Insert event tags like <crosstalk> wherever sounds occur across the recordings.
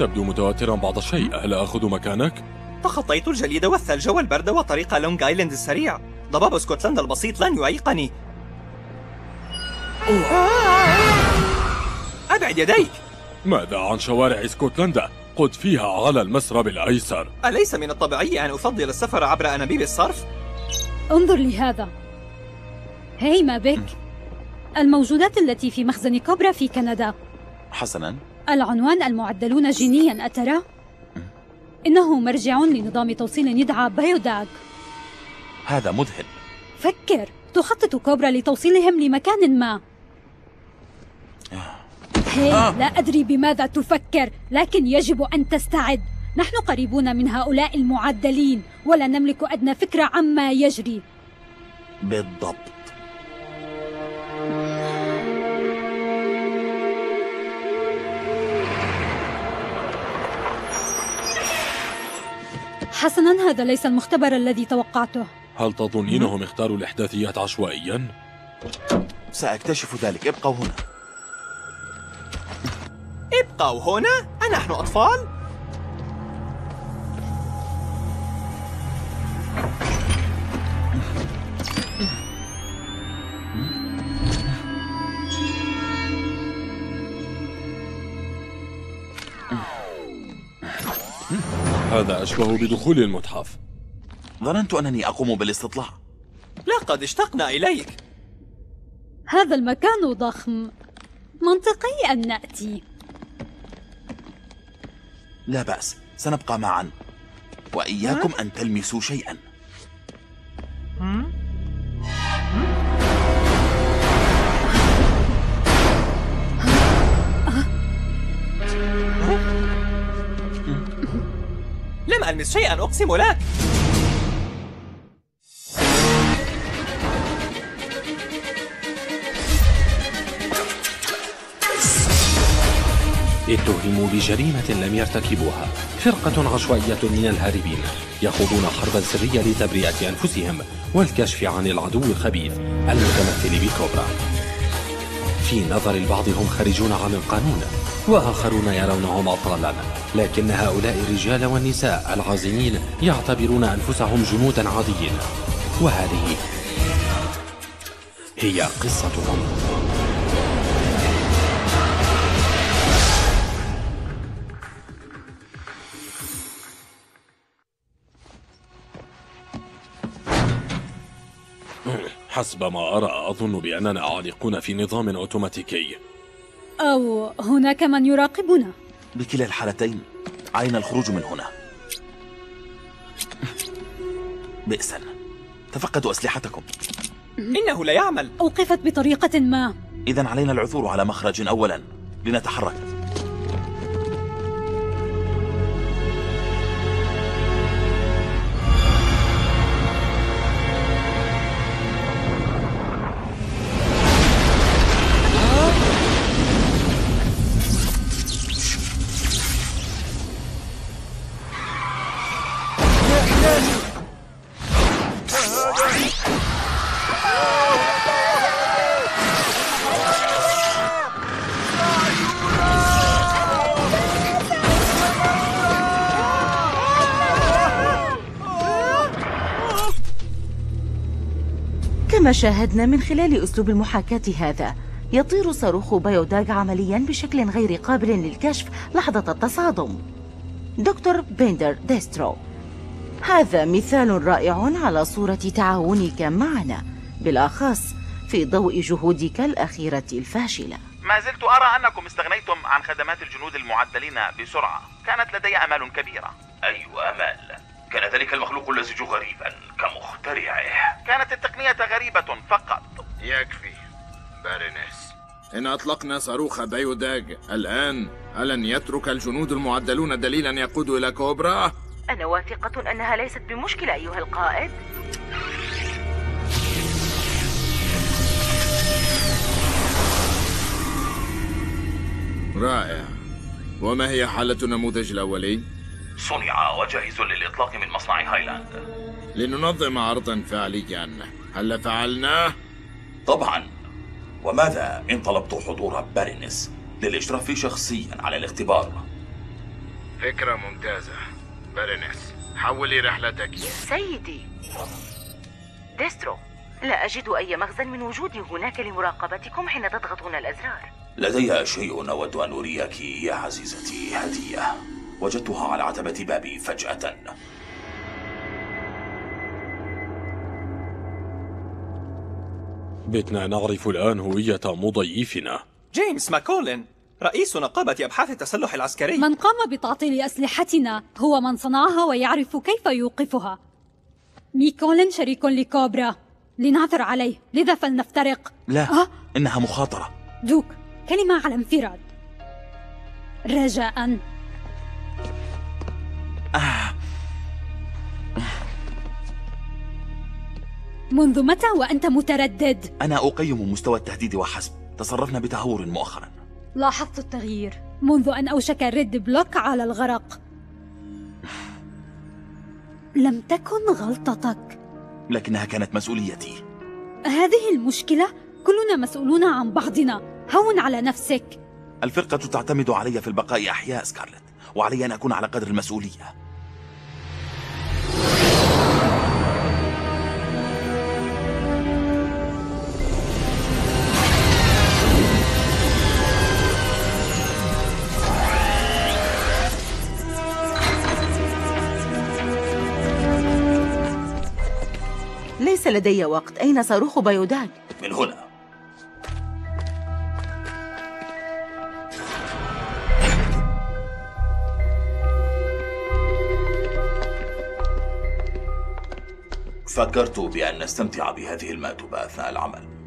تبدو متوترا بعض الشيء. هل آخذ مكانك؟ تخطيت الجليد والثلج والبرد وطريق لونج آيلاند السريع. ضباب اسكتلندا البسيط لن يعيقني. أبعد يديك. ماذا عن شوارع اسكتلندا؟ قد فيها على المسرب الأيسر. أليس من الطبيعي أن أفضل السفر عبر أنابيب الصرف؟ انظر لهذا. هي ما بك الموجودات التي في مخزن كوبرا في كندا. حسنا. العنوان المعدلون جينيا أترى؟ إنه مرجع لنظام توصيل يدعى بايوداغ هذا مذهل. فكر. تخطط كوبرا لتوصيلهم لمكان ما. هي لا أدري بماذا تفكر لكن يجب أن تستعد. نحن قريبون من هؤلاء المعدلين ولا نملك أدنى فكرة عما يجري. بالضبط. حسنا هذا ليس المختبر الذي توقعته هل تظنينهم اختاروا الإحداثيات عشوائيا؟ سأكتشف ذلك ابقوا هنا ابقوا هنا أنحن أطفال؟ هذا أشبه بدخول المتحف. ظننت أنني أقوم بالاستطلاع. لقد اشتقنا إليك. هذا المكان ضخم. منطقي أن نأتي. لا بأس سنبقى معا. وإياكم أن تلمسوا شيئا. لم ألمس شيئا أقسم لك. اتهموا بجريمة لم يرتكبوها. فرقة عشوائية من الهاربين يخوضون حربا سرية لتبرئة أنفسهم والكشف عن العدو الخبيث المتمثل بكوبرا. في نظر البعض هم خارجون عن القانون وآخرون يرونهم أبطالا لكن هؤلاء الرجال والنساء العازمين يعتبرون أنفسهم جنودا عاديين. وهذه هي قصتهم. <laughs> حسب ما أرى أظن بأننا عالقون في نظام أوتوماتيكي. أو هناك من يراقبنا. بكلا الحالتين علينا الخروج من هنا. بئسا. تفقدوا أسلحتكم. إنه لا يعمل. أوقفت بطريقة ما. إذا علينا العثور على مخرج أولا. لنتحرك. شاهدنا من خلال أسلوب المحاكاة هذا. يطير صاروخ بايوداغ عمليا بشكل غير قابل للكشف لحظة التصادم. دكتور بيندر ديسترو هذا مثال رائع على صورة تعاونك معنا بالأخص في ضوء جهودك الأخيرة الفاشلة. ما زلت أرى أنكم استغنيتم عن خدمات الجنود المعدلين بسرعة. كانت لدي أمال كبيرة. أي أمل كان ذلك المخلوق اللزج غريبا كمخترعه. كانت التقنية غريبة فقط. يكفي. بارينيس. إن أطلقنا صاروخ بايوداج الآن ألن يترك الجنود المعدلون دليلا يقود إلى كوبرا؟ أنا واثقة أنها ليست بمشكلة أيها القائد. رائع. وما هي حالة النموذج الأولي؟ صنع وجاهز للإطلاق من مصنع هايلاند. لننظم عرضا فعليا. هل فعلناه؟ طبعا. وماذا إن طلبت حضور بارينس للإشراف شخصيا على الاختبار؟ فكرة ممتازة. بارينيس حولي رحلتك. سيدي ديسترو لا أجد أي مغزى من وجودي هناك لمراقبتكم حين تضغطون الأزرار. لدي شيء أود أن أريك يا عزيزتي هدية. وجدتها على عتبة بابي فجأة. بتنا نعرف الآن هوية مضيفنا. جيمس ماكولين رئيس نقابة أبحاث التسلح العسكري. من قام بتعطيل أسلحتنا هو من صنعها ويعرف كيف يوقفها. ميكولن شريك لكوبرا. لنعثر عليه. لذا فلنفترق؟ لا أه؟ إنها مخاطرة. دوك كلمة على انفراد. رجاء. منذ متى وأنت متردد؟ أنا أقيم مستوى التهديد وحسب. تصرفنا بتهور مؤخرا. لاحظت التغيير. منذ أن أوشك الريد بلوك على الغرق. لم تكن غلطتك. لكنها كانت مسؤوليتي. هذه المشكلة كلنا مسؤولون عن بعضنا. هون على نفسك. الفرقة تعتمد علي في البقاء أحياء سكارلت وعلي أن أكون على قدر المسؤولية. لدي وقت. أين صاروخ بايوداج؟ من هنا. فكرت بأن نستمتع بهذه المأدبة أثناء العمل.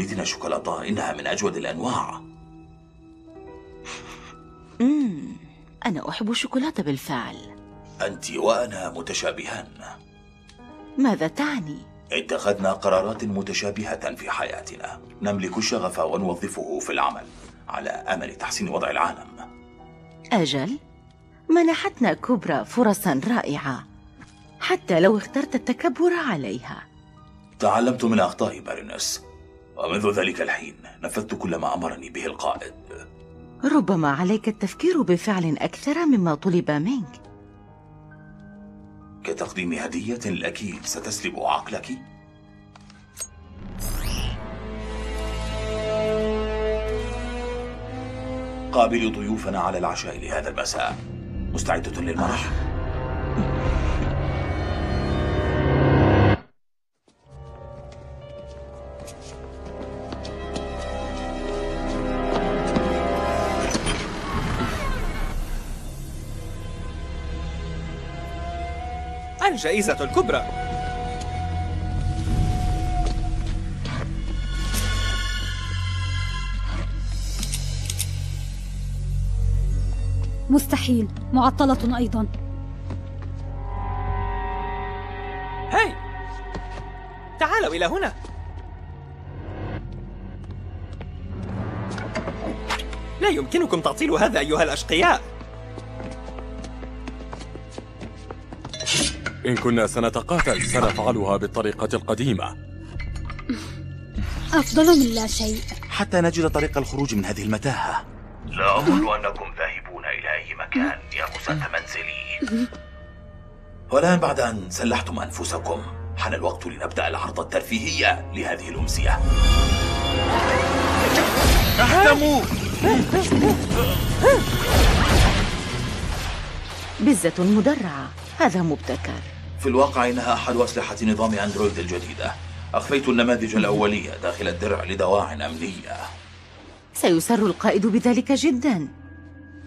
أتريدين شوكولاتة؟ إنها من أجود الأنواع مم. أنا أحب الشوكولاتة بالفعل أنت وأنا متشابهان ماذا تعني؟ اتخذنا قرارات متشابهة في حياتنا نملك الشغف ونوظفه في العمل على أمل تحسين وضع العالم أجل منحتنا كبرى فرصا رائعة حتى لو اخترت التكبر عليها تعلمت من أخطائي بارينس ومنذ ذلك الحين نفذت كل ما أمرني به القائد. ربما عليك التفكير بفعل أكثر مما طلب منك. كتقديم هدية لك ستسلب عقلك؟ قابل ضيوفنا على العشاء لهذا المساء. مستعدة للمرح؟ الجائزة الكبرى. مستحيل. معطلة أيضا. هاي! تعالوا إلى هنا. لا يمكنكم تعطيل هذا أيها الأشقياء. إن كنا سنتقاتل سنفعلها بالطريقة القديمة. أفضل من لا شيء. حتى نجد طريق الخروج من هذه المتاهة. لا أظن أنكم ذاهبون إلى أي مكان يا مساة منزلي. والآن بعد أن سلحتم أنفسكم حان الوقت لنبدأ العرض الترفيهي لهذه الأمسية. احتموا بزة مدرعة. هذا مبتكر. في الواقع إنها أحد أسلحة نظام أندرويد الجديدة. أخفيت النماذج الأولية داخل الدرع لدواع أمنية. سيسر القائد بذلك جدا.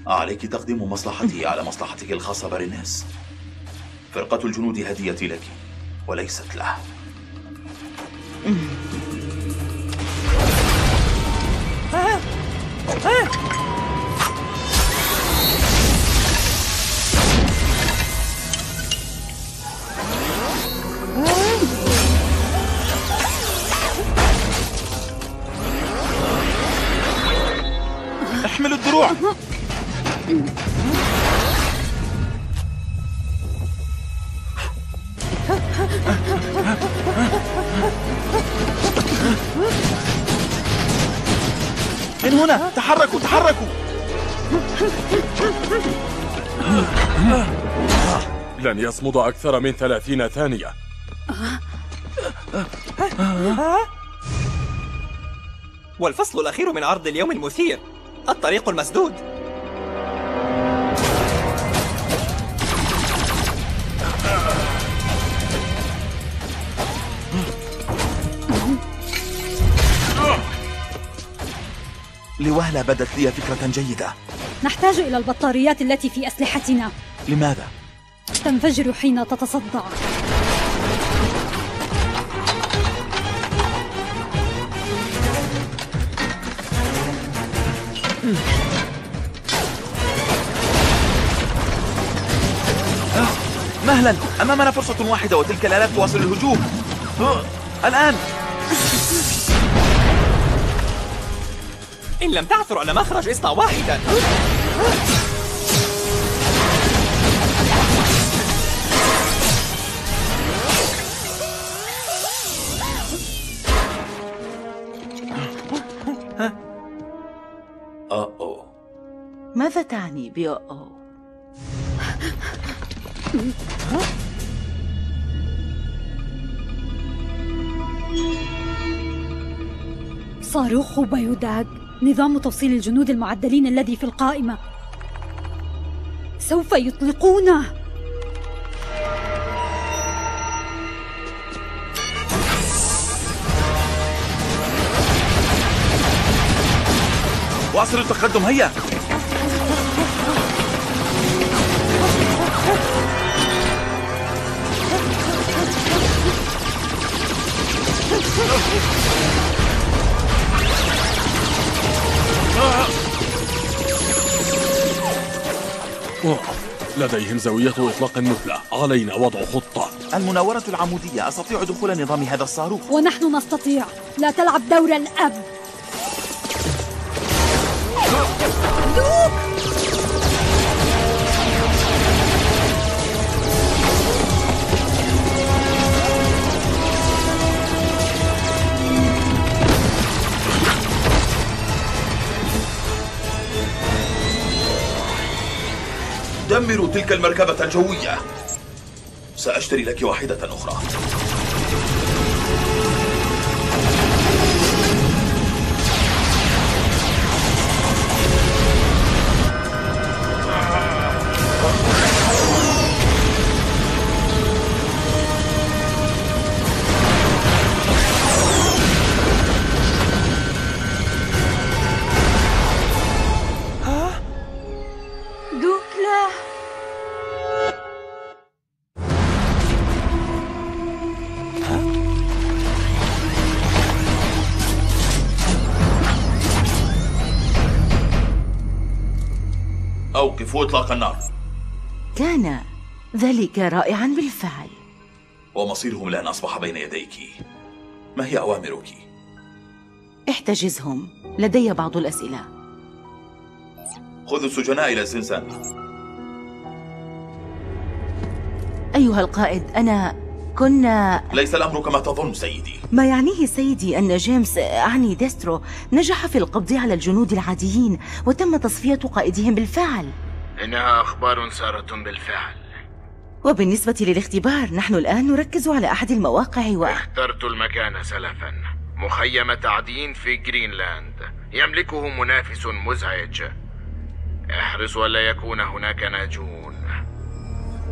عليك تقديم مصلحتي على مصلحتك الخاصة بارينيس فرقة الجنود هديتي لك وليست له. احملوا الدروع لن يصمد أكثر من ثلاثين ثانية. والفصل الأخير من عرض اليوم المثير الطريق المسدود. لوهلة بدت لي فكرة جيدة. نحتاج إلى البطاريات التي في أسلحتنا. لماذا؟ تنفجر حين تتصدع. مهلا. أمامنا فرصة واحدة وتلك الآلات تواصل الهجوم. آه، الآن. إن لم تعثر على مخرج اصنع واحدا. صاروخ بايوداغ نظام توصيل الجنود المعدلين الذي في القائمة. سوف يطلقونه واصل التقدم هيا! لديهم زاوية إطلاق مثلى. علينا وضع خطة. المناورة العمودية أستطيع دخول نظام هذا الصاروخ؟ ونحن نستطيع. لا تلعب دور الأب تلك المركبة الجوية. سأشتري لك واحدة أخرى. كان ذلك رائعا بالفعل. ومصيرهم الآن أصبح بين يديك. ما هي أوامرك؟ احتجزهم. لدي بعض الأسئلة. خذوا السجناء إلى الزنزانة. أيها القائد أنا كنا ليس الأمر كما تظن سيدي. ما يعنيه سيدي أن جيمس أعني ديسترو نجح في القبض على الجنود العاديين وتم تصفية قائدهم بالفعل. إنها أخبار سارة بالفعل. وبالنسبة للاختبار نحن الآن نركز على أحد المواقع و... اخترت المكان سلفا. مخيم تعدين في جرينلاند. يملكه منافس مزعج. احرص ألا يكون هناك ناجون.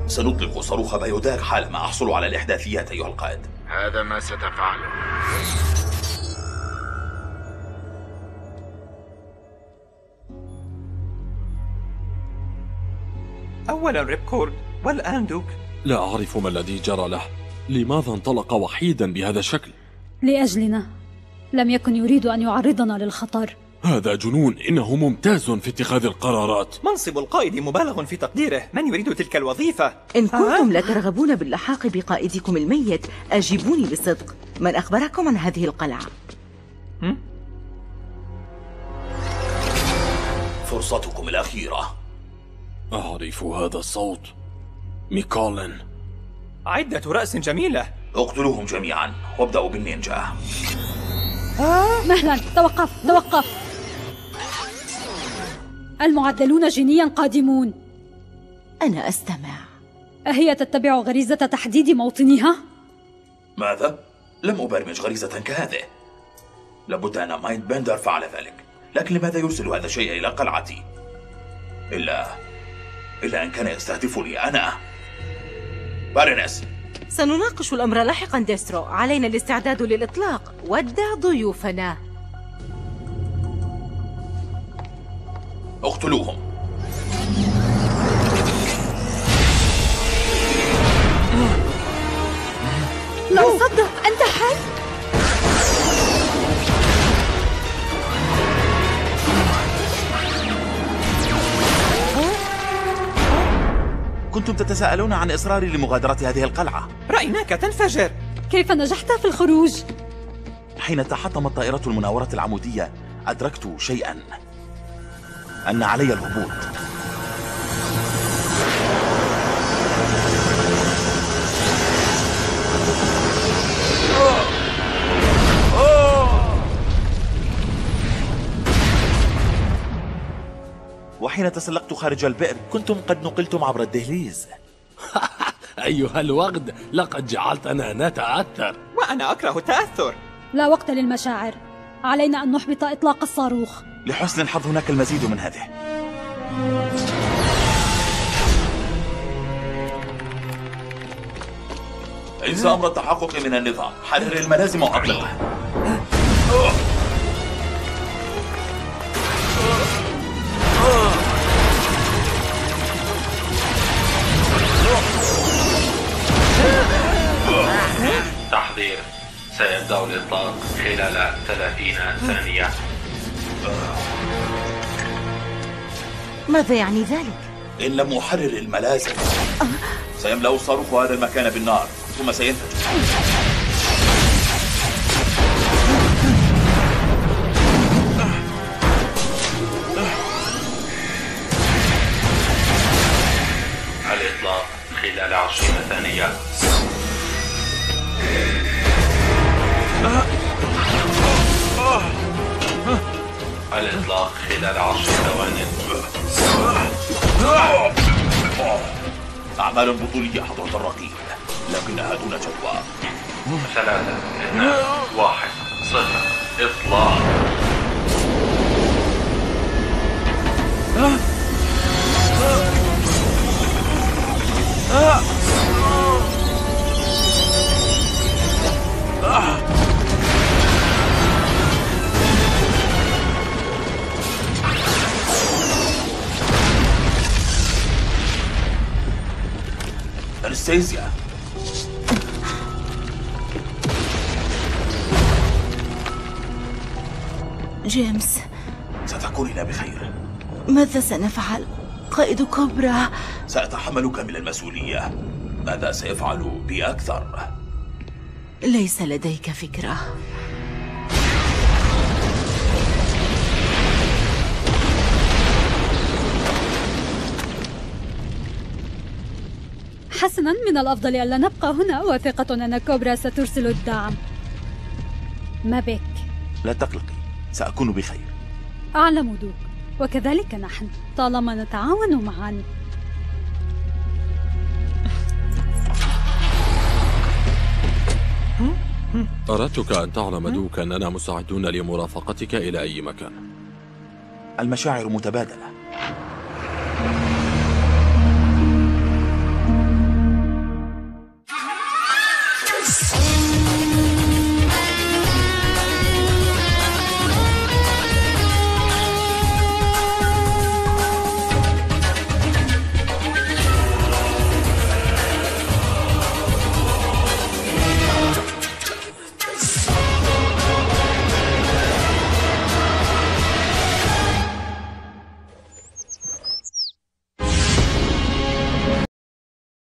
سنطلق صاروخ بايوداك حالما أحصل على الإحداثيات أيها القائد. هذا ما ستفعله. أولا ريبكورد والآن دوك. لا أعرف ما الذي جرى له. لماذا انطلق وحيدا بهذا الشكل؟ لأجلنا. لم يكن يريد أن يعرضنا للخطر. هذا جنون. إنه ممتاز في اتخاذ القرارات. منصب القائد مبالغ في تقديره. من يريد تلك الوظيفة؟ إن كنتم لا ترغبون باللحاق بقائدكم الميت أجيبوني بصدق. من أخبركم عن هذه القلعة؟ فرصتكم الأخيرة. أعرف هذا الصوت. ميكولن عدة رأس جميلة. اقتلوهم جميعا وابدأوا بالنينجا. مهلا. توقف توقف. المعدلون جينيا قادمون. أنا أستمع. أهي تتبع غريزة تحديد موطنها؟ ماذا؟ لم أبرمج غريزة كهذه. لابد أن مايند بندر فعل ذلك. لكن لماذا يرسل هذا الشيء إلى قلعتي؟ إلا إلا أن كان يستهدفني أنا. بارنس سنناقش الأمر لاحقا ديسترو. علينا الاستعداد للإطلاق. ودع ضيوفنا. اقتلوهم. لا أصدق. أنت حي؟ كنتم تتساءلون عن إصراري لمغادرة هذه القلعة. رأيناك تنفجر. كيف نجحت في الخروج؟ حين تحطمت طائرة المناورة العمودية أدركت شيئا. أن علي الهبوط. وحين تسلقت خارج البئر كنتم قد نقلتم عبر الدهليز. <laughs> أيها الوغد لقد جعلتنا نتأثر وأنا أكره التأثر لا وقت للمشاعر. علينا أن نحبط إطلاق الصاروخ. لحسن الحظ هناك المزيد من هذه. انسى أمر التحقق من النظام. حرر الملازم وأطلقه. <laughs> سيبدأ الإطلاق خلال 30 ثانية. ماذا يعني ذلك؟ إن لم أحرر الملازم. سيملأ الصاروخ هذا المكان بالنار ثم سينفجر الإطلاق خلال 20 ثانية. خلال 10 ثوان أعمال بطولية حضرة الرقيب لكنها دون جدوى. ثلاثة اثنان واحد صفر إطلاق. أنستيزيا جيمس. ستكونين بخير. ماذا سنفعل؟ قائد كوبرا. سأتحمل كامل المسؤولية. ماذا سيفعل بي أكثر؟ ليس لديك فكرة. حسنا من الأفضل ألا نبقى هنا واثقة أن كوبرا سترسل الدعم. ما بك؟ لا تقلقي سأكون بخير. أعلم دوك. وكذلك نحن طالما نتعاون معا. أردتك أن تعلم دوك أننا مستعدون لمرافقتك إلى أي مكان. المشاعر متبادلة.